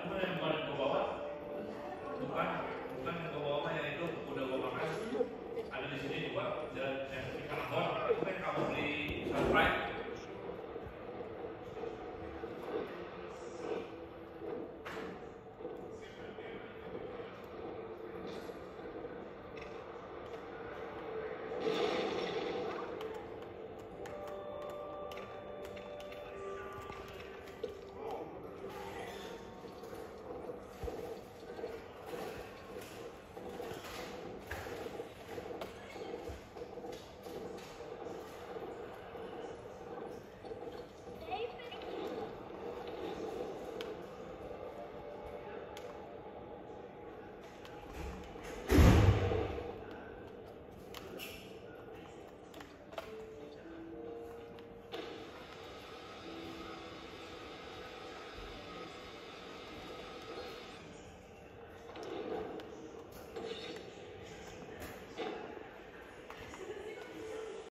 ukuran yang paling ke bawah. Bukan bukan yang ke bawah yang itu udah gue makan. Ada di sini juga dan yang di kantor, itu yang kamu beli subscribe